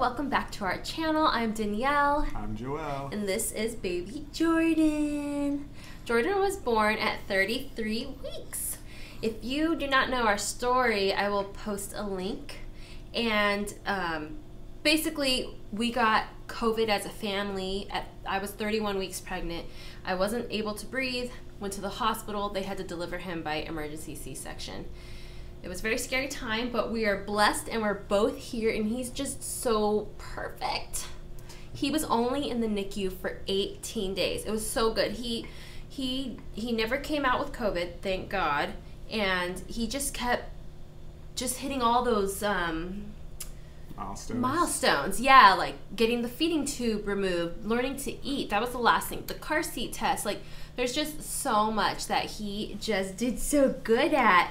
Welcome back to our channel. I'm Danielle. I'm Joel. And this is baby Jordan. Jordan was born at 33 weeks. If you do not know our story, I will post a link. And um, basically, we got COVID as a family. At, I was 31 weeks pregnant. I wasn't able to breathe, went to the hospital. They had to deliver him by emergency C section. It was a very scary time, but we are blessed and we're both here, and he's just so perfect. He was only in the NICU for 18 days. It was so good. He he he never came out with COVID, thank God, and he just kept just hitting all those um, Milestones. milestones. Yeah, like getting the feeding tube removed, learning to eat. That was the last thing. The car seat test. Like, there's just so much that he just did so good at.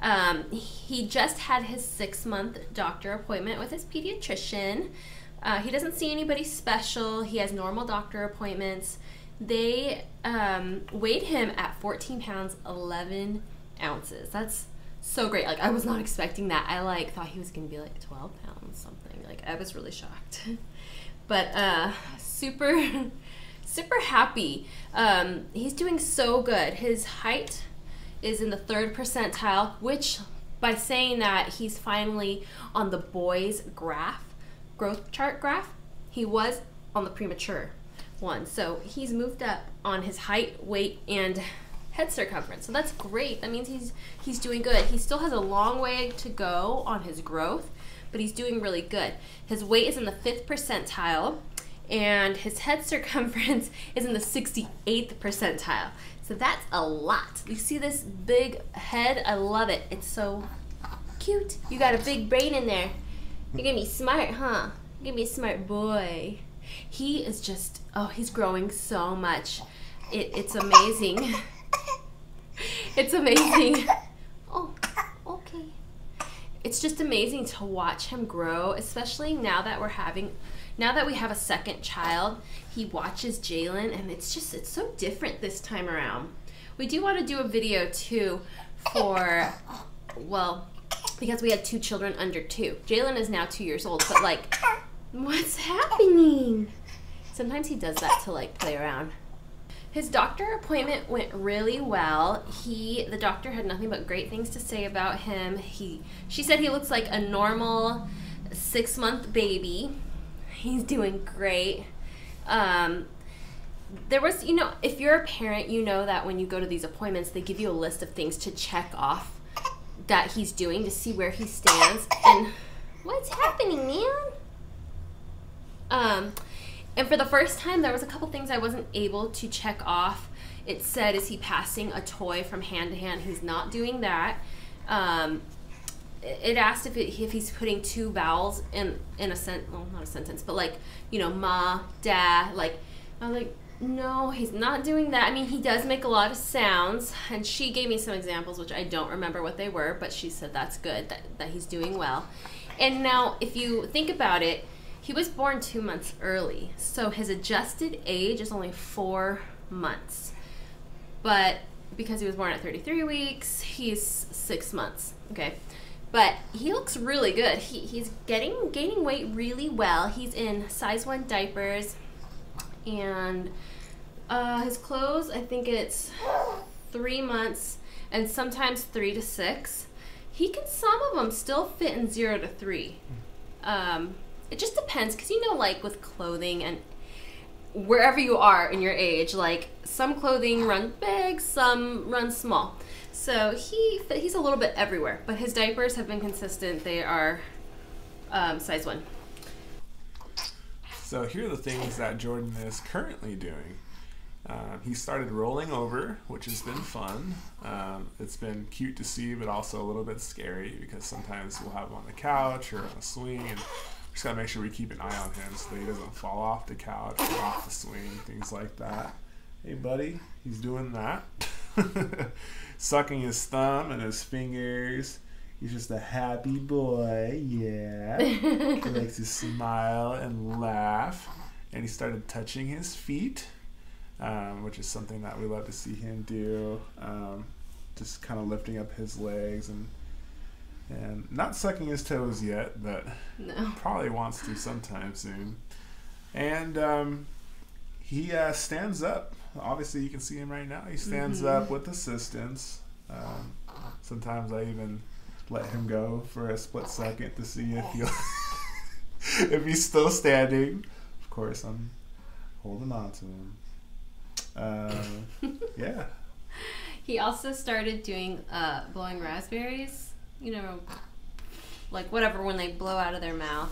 Um, he just had his six month doctor appointment with his pediatrician. Uh, he doesn't see anybody special. He has normal doctor appointments. They um, weighed him at 14 pounds 11 ounces. That's so great. Like I was not expecting that. I like thought he was gonna be like 12 pounds something. Like I was really shocked. but uh, super, super happy. Um, he's doing so good. His height is in the third percentile, which by saying that he's finally on the boys graph, growth chart graph, he was on the premature one. So he's moved up on his height, weight, and head circumference. So that's great. That means he's he's doing good. He still has a long way to go on his growth, but he's doing really good. His weight is in the fifth percentile, and his head circumference is in the 68th percentile. So that's a lot. You see this big head? I love it. It's so cute. You got a big brain in there. You're gonna be smart, huh? You're gonna be a smart boy. He is just, oh, he's growing so much. It, it's amazing. it's amazing. Oh, okay. It's just amazing to watch him grow, especially now that we're having now that we have a second child, he watches Jalen, and it's just it's so different this time around. We do want to do a video too for well because we had two children under two. Jalen is now two years old, but like, what's happening? Sometimes he does that to like play around. His doctor appointment went really well. He, the doctor, had nothing but great things to say about him. He, she said he looks like a normal six-month baby He's doing great. Um, there was, you know, if you're a parent, you know that when you go to these appointments, they give you a list of things to check off that he's doing to see where he stands. And what's happening, man? Um, and for the first time, there was a couple things I wasn't able to check off. It said, is he passing a toy from hand to hand? He's not doing that. Um, it asked if, it, if he's putting two vowels in in a sent well not a sentence but like you know ma da like I was like no he's not doing that. I mean he does make a lot of sounds and she gave me some examples which I don't remember what they were but she said that's good that, that he's doing well. And now if you think about it he was born two months early so his adjusted age is only four months. But because he was born at 33 weeks he's six months okay but he looks really good. He, he's getting gaining weight really well. He's in size one diapers, and uh, his clothes. I think it's three months, and sometimes three to six. He can some of them still fit in zero to three. Um, it just depends, cause you know, like with clothing and wherever you are in your age, like some clothing run big, some run small. So he he's a little bit everywhere, but his diapers have been consistent. They are um, size one. So here are the things that Jordan is currently doing. Um, he started rolling over, which has been fun. Um, it's been cute to see, but also a little bit scary because sometimes we'll have him on the couch or on a swing, and just gotta make sure we keep an eye on him so that he doesn't fall off the couch or off the swing, things like that. Hey, buddy, he's doing that. sucking his thumb and his fingers. He's just a happy boy, yeah. he likes to smile and laugh. And he started touching his feet, um, which is something that we love to see him do. Um, just kind of lifting up his legs and and not sucking his toes yet, but No. probably wants to sometime soon. And um, he uh, stands up. Obviously, you can see him right now. He stands Mhm. up with assistance. Um, sometimes I even let him go for a split second to see if he if he's still standing. Of course, I'm holding on to him. Uh, yeah. He also started doing uh, blowing raspberries. You know, like whatever when they blow out of their mouth.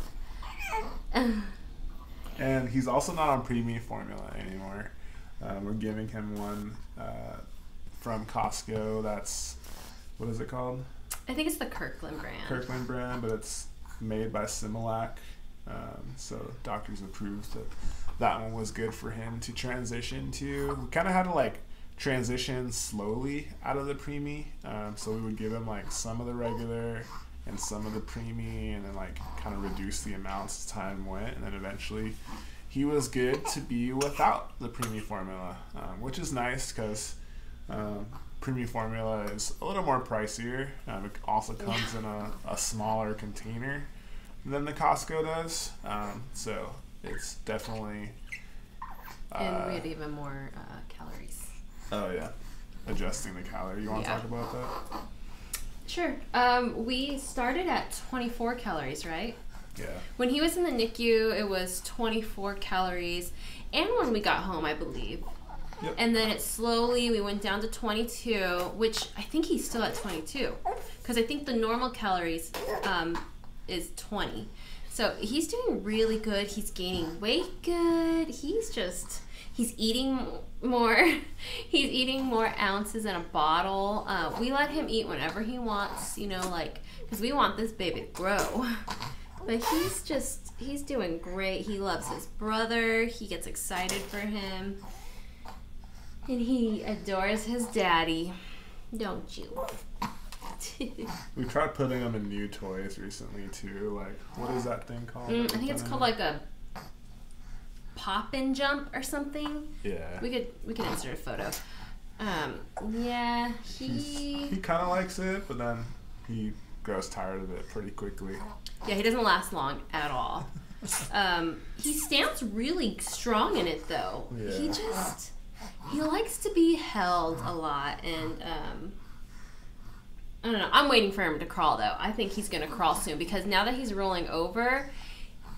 And he's also not on premium formula anymore. Uh, we're giving him one uh, from Costco. That's what is it called? I think it's the Kirkland brand. Kirkland brand, but it's made by Similac. Um, so doctors approved that that one was good for him to transition to. We kind of had to like transition slowly out of the preemie. Um, so we would give him like some of the regular and some of the preemie, and then like kind of reduce the amounts as time went, and then eventually he was good to be without the preemie formula, um, which is nice because. Um, premium formula is a little more pricier. Um, it also comes in a, a smaller container than the Costco does. Um, so it's definitely. and Uh, we had even more uh, calories. oh yeah, adjusting the calorie. You want to Yeah. talk about that? Sure. Um, we started at 24 calories, right? Yeah. When he was in the NICU, it was 24 calories, and when we got home, I believe. Yep. And then it slowly we went down to 22, which I think he's still at 22, because I think the normal calories um, is 20. So he's doing really good. He's gaining weight good. He's just he's eating more. he's eating more ounces in a bottle. Uh, we let him eat whenever he wants. You know, like because we want this baby to grow. But he's just he's doing great. He loves his brother. He gets excited for him. And he adores his daddy. Don't you? We tried putting them in new toys recently too. Like, what is that thing called? Mm, I think it's called like a pop and jump or something. Yeah. We could we could insert a photo. Um, yeah, he He kind of likes it, but then he grows tired of it pretty quickly. yeah he doesn't last long at all. Um, he stands really strong in it though. He just he likes to be held a lot and um, I don't know. I'm waiting for him to crawl though. I think he's gonna crawl soon because now that he's rolling over,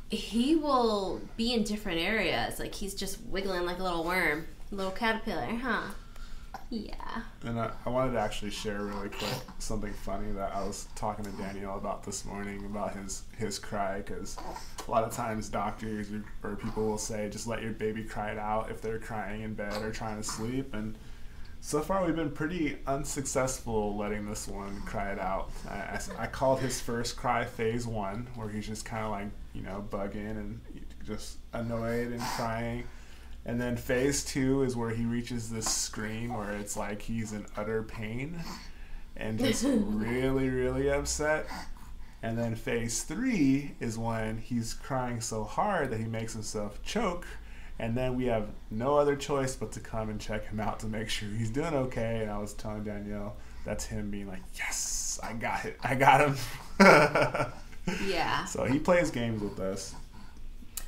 he will be in different areas. Like he's just wiggling like a little worm, little caterpillar, huh? Yeah. And I, I wanted to actually share really quick something funny that I was talking to Danielle about this morning about his his cry because a lot of times doctors or, or people will say just let your baby cry it out if they're crying in bed or trying to sleep and so far we've been pretty unsuccessful letting this one cry it out. I, I, I called his first cry phase one where he's just kind of like you know bugging and just annoyed and crying. And then phase two is where he reaches this scream where it's like he's in utter pain and just really, really upset. And then phase three is when he's crying so hard that he makes himself choke. And then we have no other choice but to come and check him out to make sure he's doing okay. And I was telling Danielle that's him being like, Yes, I got it. I got him. Yeah. so he plays games with us.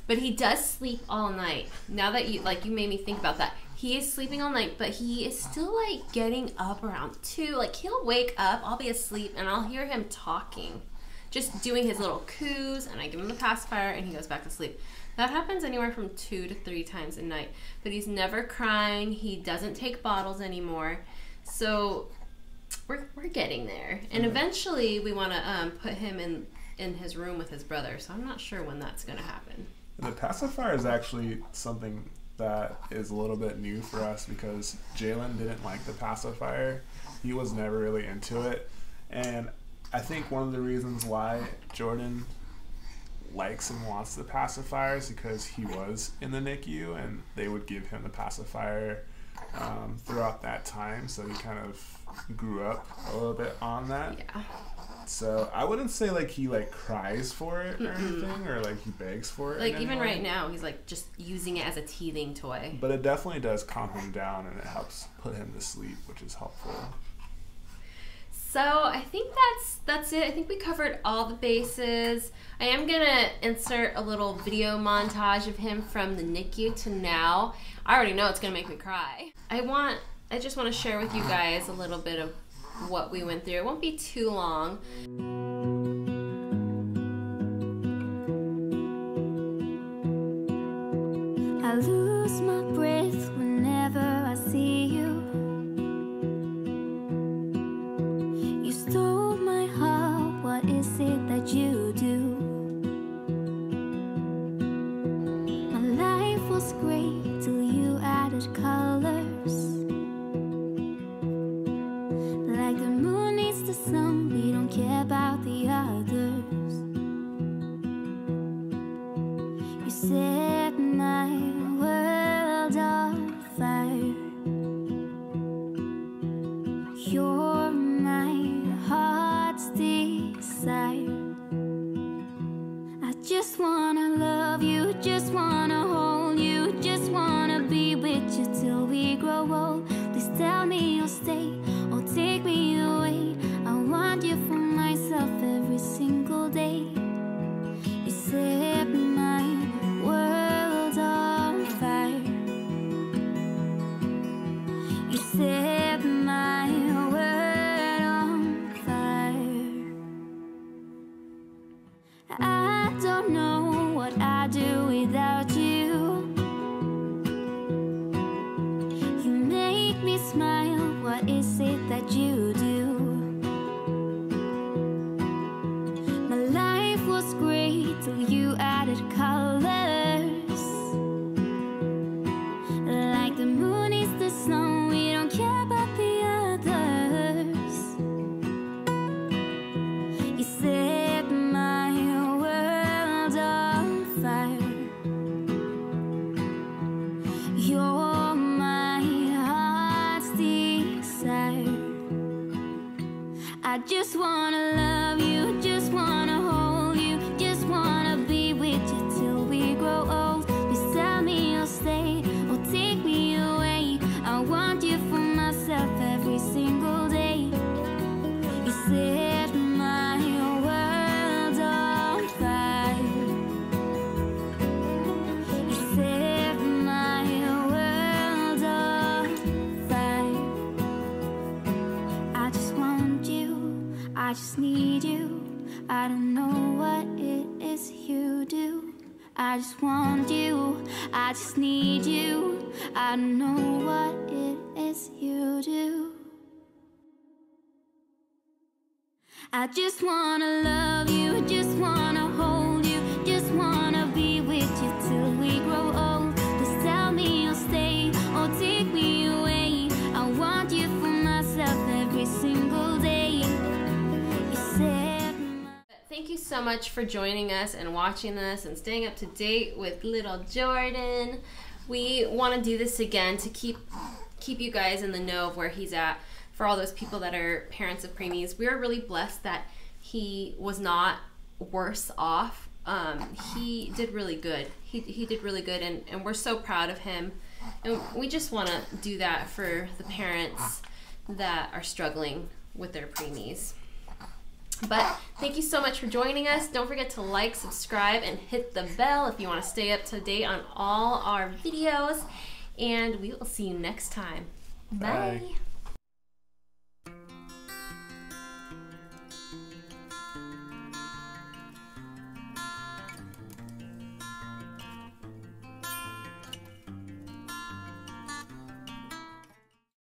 But he does sleep all night. Now that you like you made me think about that. He is sleeping all night, but he is still like getting up around two. Like he'll wake up, I'll be asleep, and I'll hear him talking. Just doing his little coos, and I give him the pacifier and he goes back to sleep. That happens anywhere from two to three times a night. But he's never crying. He doesn't take bottles anymore. So we're, we're getting there. And eventually we want to um, put him in, in his room with his brother. So I'm not sure when that's going to happen. The pacifier is actually something that is a little bit new for us because Jalen didn't like the pacifier. He was never really into it. And I think one of the reasons why Jordan likes and wants the pacifier is because he was in the NICU and they would give him the pacifier um, throughout that time. So he kind of grew up a little bit on that. Yeah. So I wouldn't say like he like cries for it or Mm-mm. anything or like he begs for it. Like even right now, he's like just using it as a teething toy. But it definitely does calm him down and it helps put him to sleep, which is helpful. So I think that's that's it. I think we covered all the bases. I am gonna insert a little video montage of him from the NICU to now. I already know it's gonna make me cry. I want I just want to share with you guys a little bit of what we went through. It won't be too long. Just wanna love you, just wanna I just want you, I just need you. I know what it is you do. I just wanna love you, just wanna hold you, just wanna be with you till we grow old. Thank you so much for joining us and watching this and staying up to date with little Jordan. We want to do this again to keep keep you guys in the know of where he's at for all those people that are parents of preemies. We are really blessed that he was not worse off. Um, he did really good. He, he did really good, and, and we're so proud of him. And we just want to do that for the parents that are struggling with their preemies. But thank you so much for joining us. Don't forget to like, subscribe, and hit the bell if you want to stay up to date on all our videos. And we will see you next time. Bye. Bye.